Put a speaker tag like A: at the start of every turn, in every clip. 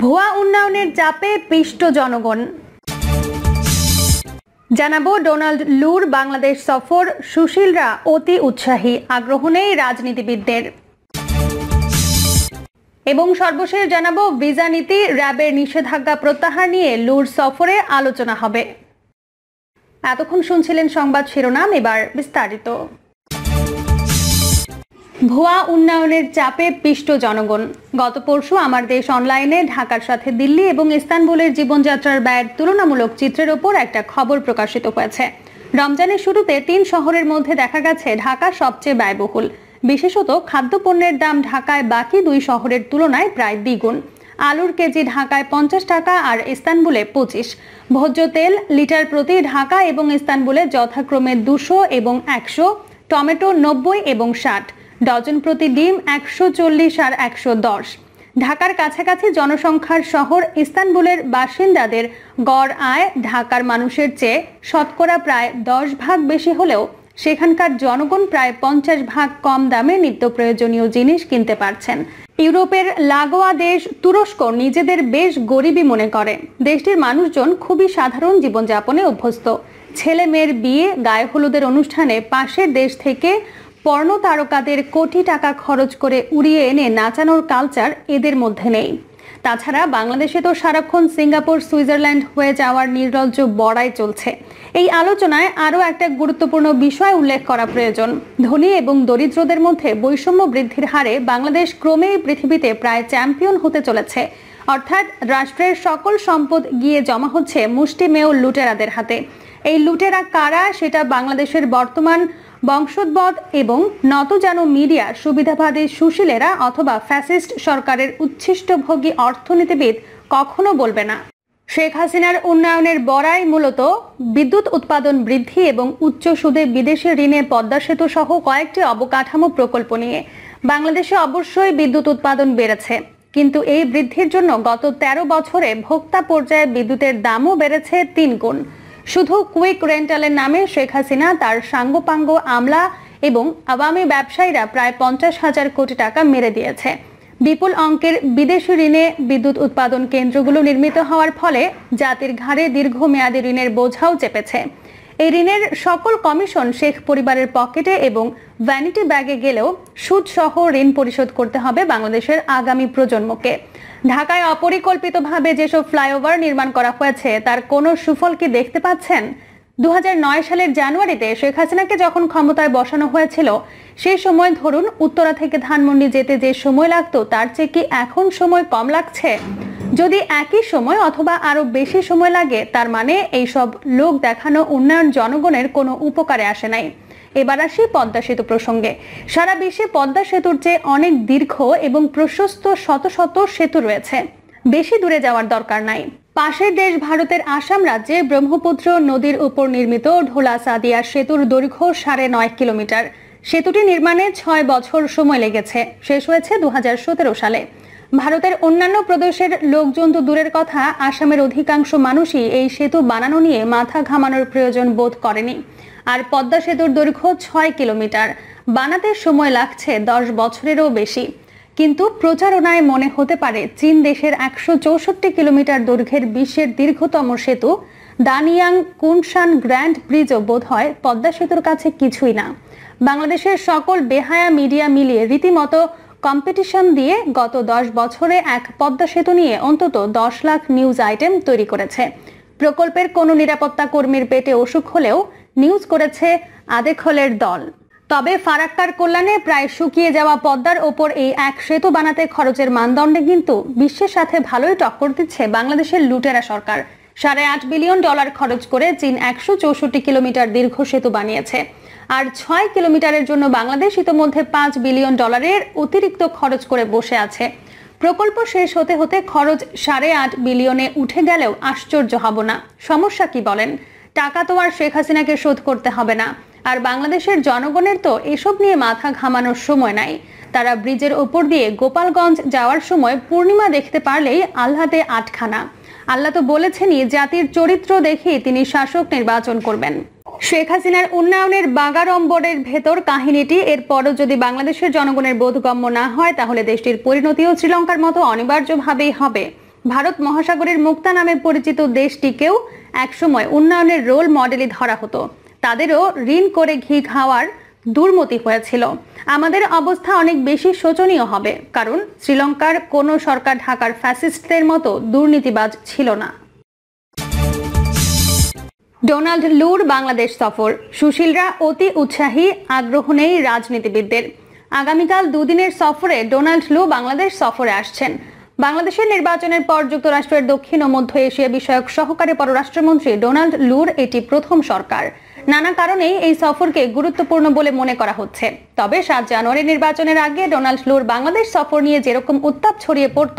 A: ভুয়া উন্নয়নের চাপে পিষ্ট জনগণ। জানাব, ডোনাল্ড লুর বাংলাদেশ সফর, সুশীলরা অতি উৎসাহী, আগ্রহ নেই রাজনীতিবিদদের। এবং সর্বশেষ জানাব, ভিসা নীতি, র্যাবের নিষেধাজ্ঞা প্রত্যাহার নিয়ে লুর সফরে আলোচনা হবে। এতক্ষণ শুনছিলেন সংবাদ শিরোনাম, এবার বিস্তারিত। ভুয়া উন্নয়নের চাপে পিষ্ট জনগণ। গত পরশু আমার দেশ অনলাইনে ঢাকার সাথে দিল্লি এবং ইস্তানবুলের জীবনযাত্রার ব্যয়ের তুলনামূলক চিত্রের ওপর একটা খবর প্রকাশিত হয়েছে। রমজানের শুরুতে তিন শহরের মধ্যে দেখা গেছে ঢাকা সবচেয়ে ব্যয়বহুল। বিশেষত খাদ্যপণ্যের দাম ঢাকায় বাকি দুই শহরের তুলনায় প্রায় দ্বিগুণ। আলুর কেজি ঢাকায় পঞ্চাশ টাকা আর ইস্তানবুলে পঁচিশ। ভোজ্য তেল লিটার প্রতি ঢাকা এবং ইস্তানবুলে যথাক্রমে দুশো এবং একশো, টমেটো নব্বই এবং ষাট। ডজন প্রতি ডিম একশো চল্লিশ আর একশো দশ। ঢাকার কাছাকাছি জনসংখ্যার শহর ইস্তানবুলের বাসিন্দাদের গড় আয় ঢাকার মানুষের চেয়ে শতকরা প্রায় দশ ভাগ বেশি হলেও সেখানকার জনগণ প্রায় পঞ্চাশ ভাগ কম দামে নিত্য প্রয়োজনীয় জিনিস কিনতে পারছেন। ইউরোপের লাগোয়া দেশ তুরস্ক নিজেদের বেশ গরিবই মনে করে। দেশটির মানুষজন খুবই সাধারণ জীবনযাপনে অভ্যস্ত। ছেলে মেয়ের বিয়ে, গায়ে হলুদের অনুষ্ঠানে পাশের দেশ থেকে পর্ণ তারকাদের কোটি টাকা খরচ করে উড়িয়ে এনে নাচানোর কালচার এদের মধ্যে নেই। তাছাড়া বাংলাদেশে তো সারাক্ষণ সিঙ্গাপুর, সুইজারল্যান্ড হয়ে যাওয়ার নির্লজ্জ বড়াই চলছে। এই আলোচনায় আরও একটা গুরুত্বপূর্ণ বিষয় উল্লেখ করা প্রয়োজন। ধনী এবং দরিদ্রদের মধ্যে বৈষম্য বৃদ্ধির হারে বাংলাদেশ ক্রমেই পৃথিবীতে প্রায় চ্যাম্পিয়ন হতে চলেছে। অর্থাৎ রাষ্ট্রের সকল সম্পদ গিয়ে জমা হচ্ছে মুষ্টিমেয় লুটেরাদের হাতে। এই লুটেরা কারা সেটা বাংলাদেশের বর্তমান বংশোদ্ভদ এবং নতজানু মিডিয়া সুবিধাবাদী সুশীলেরা অথবা ফ্যাসিস্ট সরকারের উচ্ছিষ্টভোগী অর্থনীতিবিদ কখনো বলবে না। শেখ হাসিনার উন্নয়নের বড়াই মূলত বিদ্যুৎ উৎপাদন বৃদ্ধি এবং উচ্চ সুদে বিদেশি ঋণে পদ্মা সেতু সহ কয়েকটি অবকাঠামো প্রকল্প নিয়ে। বাংলাদেশে অবশ্যই বিদ্যুৎ উৎপাদন বেড়েছে, কিন্তু এই বৃদ্ধির জন্য গত ১৩ বছরে ভোক্তা পর্যায়ে বিদ্যুতের দামও বেড়েছে তিন গুণ। শুধু কুইক রেন্টালের নামে শেখ হাসিনা তার সাঙ্গপাঙ্গ আমলা এবং আওয়ামী ব্যবসায়ীরা প্রায় পঞ্চাশ হাজার কোটি টাকা মেরে দিয়েছে। বিপুল অঙ্কের বিদেশি ঋণে বিদ্যুৎ উৎপাদন কেন্দ্রগুলো নির্মিত হওয়ার ফলে জাতির ঘাড়ে দীর্ঘমেয়াদী ঋণের বোঝাও চেপেছে। এই ঋণের সকল কমিশন শেখ পরিবারের পকেটে এবং ভ্যানিটি ব্যাগে গেলেও সুদ সহ ঋণ পরিশোধ করতে হবে বাংলাদেশের আগামী প্রজন্মকে। ঢাকায় অপরিকল্পিতভাবে যেসব ফ্লাইওভার নির্মাণ করা হয়েছে, তার কোনো সুফল কি দেখতে পাচ্ছেন? দু হাজার নয় সালের জানুয়ারিতে শেখ হাসিনাকে যখন ক্ষমতায় বসানো হয়েছিল, সেই সময় ধরুন উত্তরা থেকে ধানমন্ডি যেতে যে সময় লাগতো, তার চেয়ে কি এখন সময় কম লাগছে? যদি একই সময় অথবা আরও বেশি সময় লাগে, তার মানে এইসব লোক দেখানো উন্নয়ন জনগণের কোনো উপকারে আসে নাই। এবার আসি পদ্মা সেতু প্রসঙ্গে। সারা বিশ্বে পদ্মা সেতুর চেয়ে অনেক দীর্ঘ এবং প্রশস্ত শত শত সেতু রয়েছে। বেশি দূরে যাওয়ার দরকার নাই। পাশের দেশ ভারতের আসাম রাজ্যে ব্রহ্মপুত্র নদীর উপর নির্মিত ঢোলা সাদিয়া সেতুর দৈর্ঘ্য সাড়ে নয় কিলোমিটার। সেতুটি নির্মাণে ছয় বছর সময় লেগেছে। শেষ হয়েছে দু হাজার সতেরো সালে। ভারতের অন্যান্য প্রদেশের লোকজন তো দূরের কথা, আসামের অধিকাংশ মানুষই এই সেতু বানানো নিয়ে মাথা ঘামানোর প্রয়োজন বোধ করেনি। আর পদ্মা সেতুর দৈর্ঘ্য ছয় কিলোমিটার। বানাতে সময় লাগছে দশ বছরেরও বেশি। কিন্তু প্রচারণায় মনে হতে পারে চীন দেশের একশো চৌষট্টি কিলোমিটার দৈর্ঘ্যের বিশ্বের দীর্ঘতম সেতু। দানিয়াং কুনশান গ্র্যান্ড ব্রিজও বোধ হয় পদ্মা সেতুর কাছে কিছুই না। বাংলাদেশের সকল বেহায়া মিডিয়া মিলিয়ে রীতিমতো কম্পিটিশন দিয়ে গত দশ বছরে এক পদ্মা সেতু নিয়ে অন্তত দশ লাখ নিউজ আইটেম তৈরি করেছে। প্রকল্পের কোনো নিরাপত্তা কর্মীর পেটে অসুখ হলেও নিউজ করেছে আদেখলের দল। তবে ফারাক্কার কল্যাণে প্রায় শুকিয়ে যাওয়া পদ্মার ওপর এই এক সেতু বানাতে খরচের মানদণ্ডে কিন্তু বিশ্বের সাথে ভালোই টক্কর দিচ্ছে বাংলাদেশের লুটেরা সরকার। সাড়ে আট বিলিয়ন ডলার খরচ করে চীন একশো চৌষট্টি কিলোমিটার দীর্ঘ সেতু বানিয়েছে। আর ছয় কিলোমিটারের জন্য বাংলাদেশ ইতোমধ্যে পাঁচ বিলিয়ন ডলারের অতিরিক্ত খরচ করে বসে আছে। প্রকল্প শেষ হতে হতে খরচ সাড়ে আট বিলিয়নে উঠে গেলেও আশ্চর্য হব না। সমস্যা কি বলেন? টাকা তো আর শেখ হাসিনাকে শোধ করতে হবে না। আর বাংলাদেশের জনগণের তো এসব নিয়ে মাথা ঘামানোর সময় নাই। তারা ব্রিজের ওপর দিয়ে গোপালগঞ্জ যাওয়ার সময় পূর্ণিমা দেখতে পারলেই আল্লাহতে আটখানা। আল্লাহ তো বলেছেনই, জাতির চরিত্র দেখে তিনি শাসক নির্বাচন করবেন। শেখ হাসিনার উন্নয়নের বাগাড়ম্বরের ভেতর কাহিনীটি, এরপরও যদি বাংলাদেশের জনগণের বোধগম্য না হয়, তাহলে দেশটির পরিণতিও শ্রীলঙ্কার মতো অনিবার্যভাবেই হবে। ভারত মহাসাগরের মুক্তা নামে পরিচিত দেশটিকেও একসময় উন্নয়নের রোল মডেলই ধরা হতো। তাদেরও ঋণ করে ঘি খাওয়ার দুর্মতি হয়েছিল। আমাদের অবস্থা অনেক বেশি শোচনীয় হবে, কারণ শ্রীলঙ্কার কোনো সরকার ঢাকার ফ্যাসিস্টদের মতো দুর্নীতিবাজ ছিল না। ডোনাল্ড লুর বাংলাদেশ সফর। সুশীলরা অতি উৎসাহী, আগ্রহ নেই রাজনীতিবিদদের। আগামীকাল দুদিনের সফরে ডোনাল্ড লু বাংলাদেশ সফরে আসছেন। বাংলাদেশের নির্বাচনের পর যুক্তরাষ্ট্রের দক্ষিণ ও মধ্য এশিয়া বিষয়ক সহকারী পররাষ্ট্রমন্ত্রী ডোনাল্ড লুর এটি প্রথম সরকার। নানা কারণেই এই সফরকে গুরুত্বপূর্ণ বলে মনে করা হচ্ছে। তবে সাত জানুয়ারি নির্বাচনের আগে ডোনাল্ড লুর বাংলাদেশ সফর নিয়ে যেরকম উত্তাপ ছড়িয়ে পড়ত,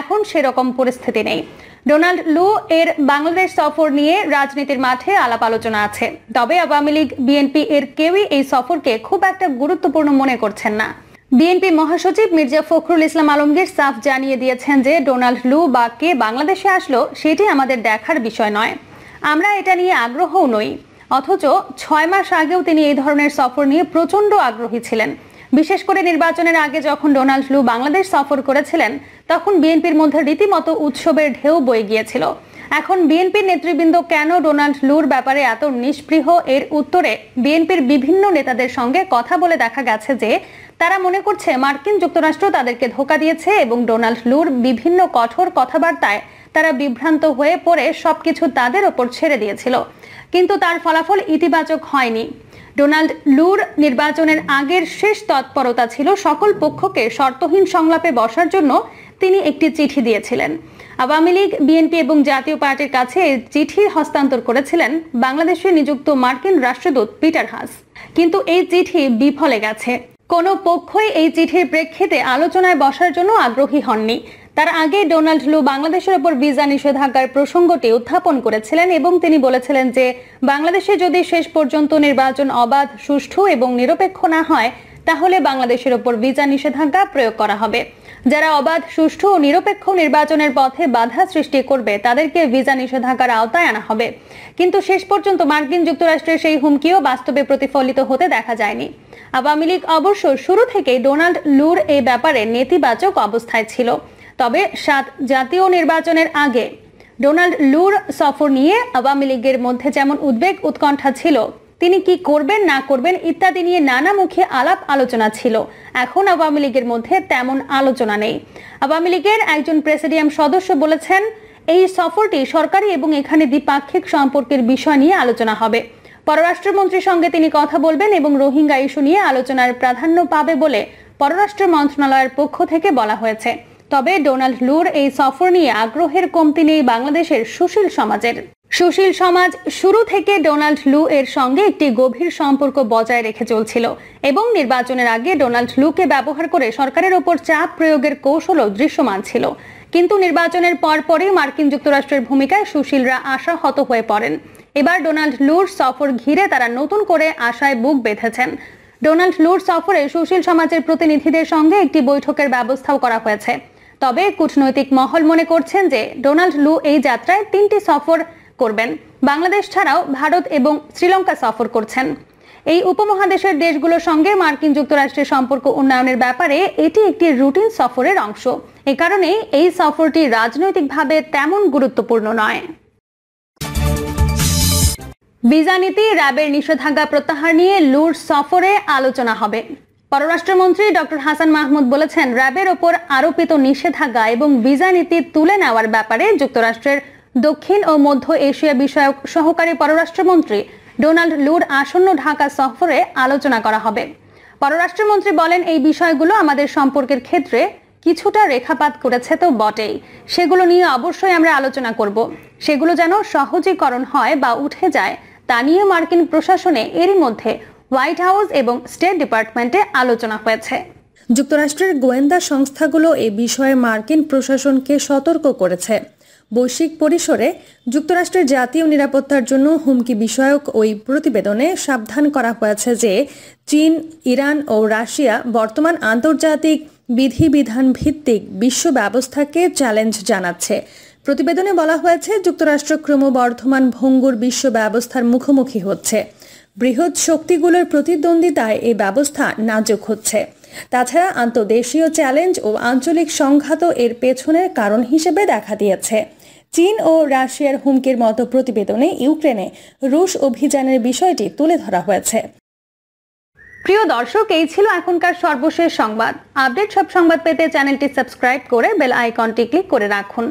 A: এখন সেরকম পরিস্থিতি নেই। ডোনাল্ড লু এর বাংলাদেশ সফর নিয়ে রাজনীতির মাঠে আলাপ আলোচনা আছে। তবে আওয়ামী লীগ, বিএনপি এর কেউই এই সফরকে খুব একটা গুরুত্বপূর্ণ মনে করছেন না। বিএনপি মহাসচিব মির্জা ফখরুল ইসলাম আলমগীর সাফ জানিয়ে দিয়েছেন যে ডোনাল্ড লু বা কে বাংলাদেশে আসলো সেটি আমাদের দেখার বিষয় নয়। আমরা এটা নিয়ে আগ্রহও নই। অথচ ছয় মাস আগেও তিনি এই ধরনের সফর নিয়ে প্রচণ্ড আগ্রহী ছিলেন। বিশেষ করে নির্বাচনের আগে যখন ডোনাল্ড লু বাংলাদেশ সফর করেছিলেন, তখন বিএনপির মধ্যে রীতিমতো উৎসবের ঢেউ বয়ে গিয়েছিল। এখন বিএনপির নেতৃবৃন্দ কেন ডোনাল্ড লুর ব্যাপারে এত নিষ্পৃহ? এর উত্তরে বিএনপির বিভিন্ন নেতাদের সঙ্গে কথা বলে দেখা গেছে যে তারা মনে করছে মার্কিন যুক্তরাষ্ট্র তাদেরকে ধোকা দিয়েছে এবং ডোনাল্ড লুর বিভিন্ন কঠোর কথাবার্তায় তারা বিভ্রান্ত হয়ে পড়ে, সবকিছু তাদের ওপর ছেড়ে দিয়েছিল। কিন্তু তার ফলাফল ইতিবাচক হয়নি। ডোনাল্ড লুর নির্বাচনের আগের শেষ তৎপরতা ছিল সকল পক্ষকে শর্তহীন সংলাপে বসার জন্য তিনি একটি চিঠি দিয়েছিলেন। আওয়ামী লীগ, বিএনপি এবং জাতীয় পার্টির কাছে চিঠি হস্তান্তর করেছিলেন বাংলাদেশে নিযুক্ত মার্কিন রাষ্ট্রদূত পিটার হাস। কিন্তু এই চিঠি বিফলে গেছে। কোনো পক্ষই এই চিঠির প্রেক্ষিতে আলোচনায় বসার জন্য আগ্রহী হননি। তার আগে ডোনাল্ড লু বাংলাদেশের উপর ভিসা নিষেধাজ্ঞার প্রসঙ্গটি উত্থাপন করেছিলেন এবং তিনি বলেছিলেন যে, বাংলাদেশে যদি শেষ পর্যন্ত নির্বাচন অবাধ, সুষ্ঠু এবং নিরপেক্ষ না হয়, তাহলে বাংলাদেশের উপর ভিসা নিষেধাজ্ঞা প্রয়োগ করা হবে। যারা অবাধ, সুষ্ঠু ও নিরপেক্ষ নির্বাচনের পথে বাধা সৃষ্টি করবে, তাদেরকে ভিসা নিষেধাজ্ঞার আওতায় আনা হবে। কিন্তু শেষ পর্যন্ত মার্কিন যুক্তরাষ্ট্রের সেই হুমকিও বাস্তবে প্রতিফলিত হতে দেখা যায়নি। আওয়ামী লীগ অবশ্য শুরু থেকেই ডোনাল্ড লুর এই ব্যাপারে নেতিবাচক অবস্থায় ছিল। তবে সাত জাতীয় নির্বাচনের আগে ডোনাল্ড লুর সফর নিয়ে আওয়ামী লীগের মধ্যে যেমন উদ্বেগ, উৎকণ্ঠা ছিল তিনি কি করবেন, না করবেন ইত্যাদি নিয়ে নানা মুখে আলাপ আলোচনা ছিল। এখন আওয়ামী লীগের মধ্যে তেমন আলোচনা নেই। আওয়ামী লীগের একজন প্রেসিডিয়াম সদস্য বলেছেন, এই সফরটি সরকারি এবং এখানে দ্বিপাক্ষিক সম্পর্কের বিষয় নিয়ে আলোচনা হবে। পররাষ্ট্রমন্ত্রীর সঙ্গে তিনি কথা বলবেন এবং রোহিঙ্গা ইস্যু নিয়ে আলোচনার প্রাধান্য পাবে বলে পররাষ্ট্র মন্ত্রণালয়ের পক্ষ থেকে বলা হয়েছে। তবে ডোনাল্ড লুর এই সফর নিয়ে আগ্রহের কমতি নেই বাংলাদেশের সুশীল সমাজের। সুশীল সমাজ শুরু থেকে ডোনাল্ড লু এর সঙ্গে একটি গভীর সম্পর্ক বজায় রেখে চলছিল এবং নির্বাচনের আগে ডোনাল্ড লুকে ব্যবহার করে সরকারের ওপর চাপ প্রয়োগের কৌশলও দৃশ্যমান ছিল। কিন্তু নির্বাচনের পরপরই মার্কিন যুক্তরাষ্ট্রের ভূমিকায় সুশীলরা আশাহত হয়ে পড়েন। এবার ডোনাল্ড লুর সফর ঘিরে তারা নতুন করে আশায় বুক বেঁধেছেন। ডোনাল্ড লুর সফরে সুশীল সমাজের প্রতিনিধিদের সঙ্গে একটি বৈঠকের ব্যবস্থাও করা হয়েছে। তবে কূটনৈতিক মহল মনে করছেন যে ডোনাল্ড লু এই যাত্রায় তিনটি সফর করবেন। বাংলাদেশ ছাড়াও ভারত এবং শ্রীলঙ্কা সফর করছেন। এই উপমহাদেশের দেশগুলোর সঙ্গে মার্কিন যুক্তরাষ্ট্রের সম্পর্ক উন্নয়নের ব্যাপারে এটি একটি রুটিন সফরের অংশ। এ কারণে এই সফরটি রাজনৈতিকভাবে তেমন গুরুত্বপূর্ণ নয়। ভিসা নীতি, র্যাবের নিষেধাজ্ঞা প্রত্যাহার নিয়ে লুর সফরে আলোচনা হবে। পররাষ্ট্রমন্ত্রী ডক্টর হাসান মাহমুদ বলেছেন, র্যাবের ওপর আরোপিত নিষেধাজ্ঞা এবং ভিসা নীতি তুলে নেওয়ার ব্যাপারে যুক্তরাষ্ট্রের দক্ষিণ ও মধ্য এশিয়া বিষয়ক সহকারী পররাষ্ট্রমন্ত্রী ডোনাল্ড লুর আসন্ন ঢাকা সফরে আলোচনা করা হবে। পররাষ্ট্রমন্ত্রী বলেন, এই বিষয়গুলো আমাদের সম্পর্কের ক্ষেত্রে কিছুটা রেখাপাত করেছে তো বটেই। সেগুলো নিয়ে অবশ্যই আমরা আলোচনা করব। সেগুলো যেন সহজীকরণ হয় বা উঠে যায়, তা নিয়ে মার্কিন প্রশাসনে এরই মধ্যে হোয়াইট হাউস এবং স্টেট ডিপার্টমেন্টে আলোচনা হয়েছে।
B: যুক্তরাষ্ট্রের গোয়েন্দা সংস্থাগুলো এ বিষয়ে মার্কিন প্রশাসনকে সতর্ক করেছে। বৈশ্বিক পরিসরে যুক্তরাষ্ট্রের জাতীয় নিরাপত্তার জন্য হুমকি বিষয়ক ওই প্রতিবেদনে সাবধান করা হয়েছে যে চীন, ইরান ও রাশিয়া বর্তমান আন্তর্জাতিক বিধিবিধান ভিত্তিক বিশ্ব ব্যবস্থাকে চ্যালেঞ্জ জানাচ্ছে। প্রতিবেদনে বলা হয়েছে, যুক্তরাষ্ট্র ক্রমবর্ধমান ভঙ্গুর বিশ্ব ব্যবস্থার মুখোমুখি হচ্ছে। বৃহৎ শক্তিগুলোর প্রতিদ্বন্দ্বিতায় এই ব্যবস্থা নাজুক হচ্ছে। তাছাড়া আন্তর্দেশীয় চ্যালেঞ্জ ও আঞ্চলিক সংঘাত এর পেছনের কারণ হিসেবে দেখা দিয়েছে। চীন ও রাশিয়ার হুমকির মতো প্রতিবেদনে ইউক্রেনে রুশ অভিযানের বিষয়টি তুলে ধরা হয়েছে।
A: প্রিয় দর্শক, এই ছিল এখনকার সর্বশেষ সংবাদ। আপডেট সব সংবাদ পেতে চ্যানেলটি সাবস্ক্রাইব করে বেল আইকনটি ক্লিক করে রাখুন।